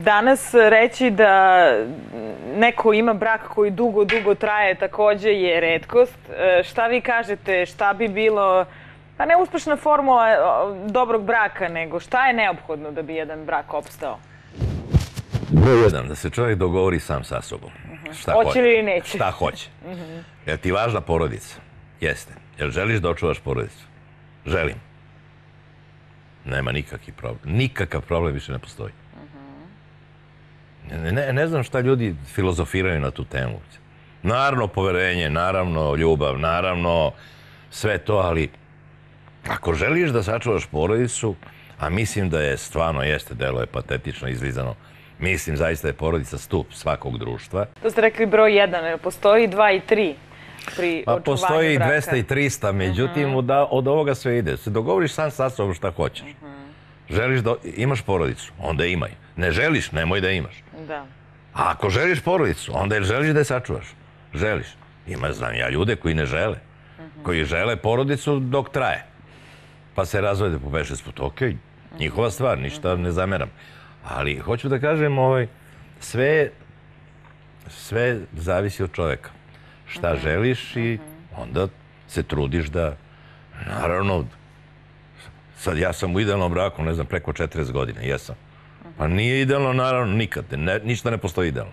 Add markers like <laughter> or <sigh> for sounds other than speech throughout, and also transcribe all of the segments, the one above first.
Danas reći da neko ima brak koji dugo, dugo traje takođe je redkost. E, Šta vi kažete, šta bi bilo, pa ne uspešna formula o, dobrog braka, nego šta je neophodno da bi jedan brak opstao? Broj jedan, da se čovjek dogovori sam sa sobom. Šta Hoće ili neće? Šta hoće. Jel ti važna porodica? Jeste. Jel želiš da očuvaš porodicu? Želim. Nema nikakvi problem. Nikakav problem više ne postoji. Ne, ne, znam šta ljudi filozofiraju na tu temu. Naravno poverenje, naravno ljubav, naravno sve to, ali ako želiš da sačuvaš porodicu, a mislim da je stvarno jeste, delo je patetično izlizano, mislim zaista je porodica stup svakog društva. To ste rekli broj jedan, jer postoji dva i tri pri Pa postoji i braka. 200 i 300, međutim od, od ovoga sve ide. Se dogovoriš sam sa sobom šta hoćeš. Želiš da imaš porodicu, onda imaj. Ne želiš, nemoj da imaš. Da. A ako želiš porodicu, onda je želiš da je sačuvaš. Želiš. Ima, znam ja, ljude koji ne žele. Koji žele porodicu dok traje. Pa se razvode po 5-6 puta. Okej, njihova stvar, ništa ne zameram. Ali hoću da kažem, ovaj, sve, sve zavisi od čoveka. Šta želiš i onda se trudiš da, naravno, sad ja sam u idealnom braku, ne znam, preko 40 godina, jesam. Pa nije idealno, naravno, nikad. Ne, ništa ne postoji idealno.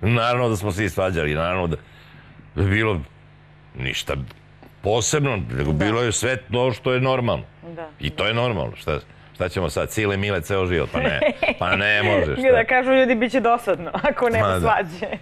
Naravno da smo se svađali, naravno da je bilo ništa posebno, nego bilo je sve to što je normalno. Da. I to je normalno. Šta, šta ćemo sad, cile mile ceo život? Pa ne, pa ne <laughs> možeš. Da kažu ljudi, bit će dosadno ako nema Ma da. svađe.